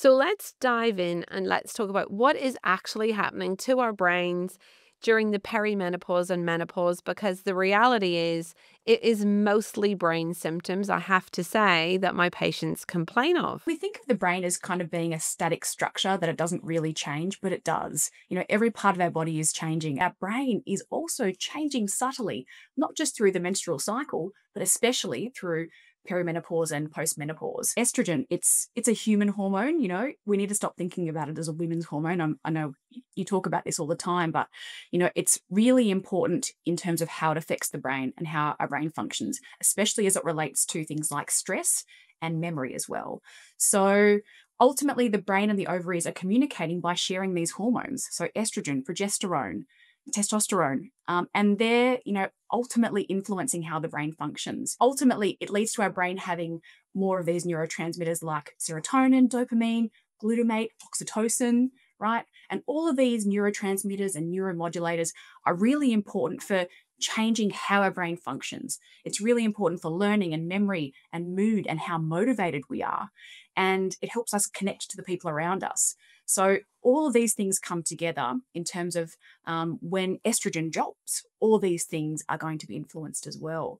So let's dive in and let's talk about what is actually happening to our brains during the perimenopause and menopause because the reality is it is mostly brain symptoms, I have to say, that my patients complain of. We think of the brain as kind of being a static structure that it doesn't really change, but it does. You know, every part of our body is changing. Our brain is also changing subtly, not just through the menstrual cycle, but especially through perimenopause and postmenopause. Estrogen, it's it's a human hormone, you know. We need to stop thinking about it as a women's hormone. I'm, i know you talk about this all the time, but you know, it's really important in terms of how it affects the brain and how our brain functions, especially as it relates to things like stress and memory as well. So ultimately the brain and the ovaries are communicating by sharing these hormones. So estrogen, progesterone, testosterone. Um, and they're, you know, ultimately influencing how the brain functions. Ultimately, it leads to our brain having more of these neurotransmitters like serotonin, dopamine, glutamate, oxytocin, right? And all of these neurotransmitters and neuromodulators are really important for changing how our brain functions. It's really important for learning and memory and mood and how motivated we are. And it helps us connect to the people around us. So all of these things come together in terms of um, when estrogen drops, all these things are going to be influenced as well.